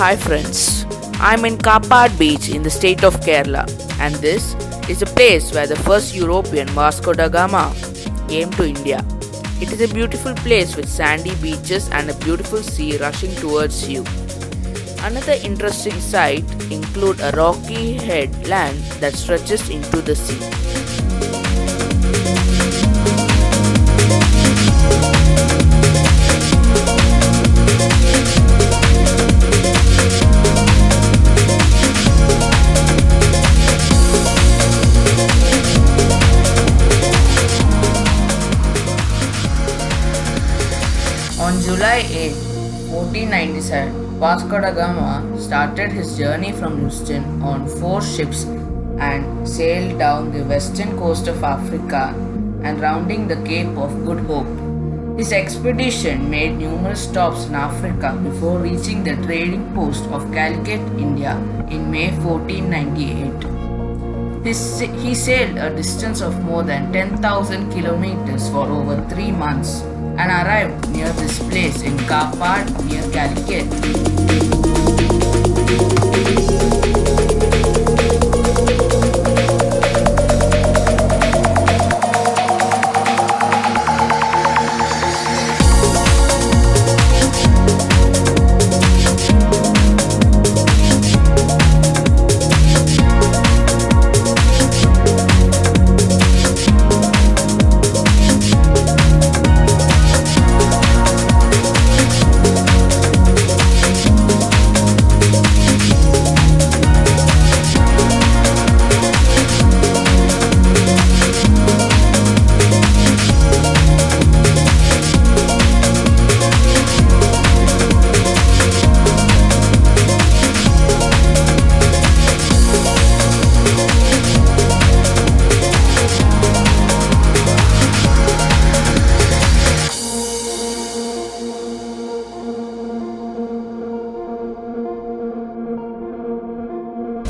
Hi friends, I'm in Kappad Beach in the state of Kerala and this is a place where the first European Vasco da Gama came to India. It is a beautiful place with sandy beaches and a beautiful sea rushing towards you. Another interesting sight include a rocky headland that stretches into the sea. July 8, 1497, Vasco da Gama started his journey from Lisbon on four ships and sailed down the western coast of Africa and rounding the Cape of Good Hope. His expedition made numerous stops in Africa before reaching the trading post of Calicut, India in May 1498. This, he sailed a distance of more than 10,000 kilometers for over three months and arrived near this place in Kappad near Calicut.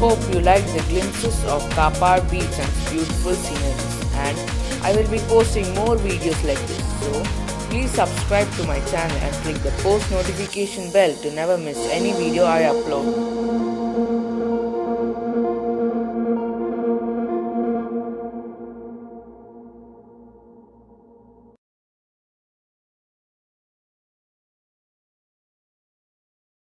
Hope you like the glimpses of Kappad beach and beautiful scenery and I will be posting more videos like this so please subscribe to my channel and click the post notification bell to never miss any video I upload.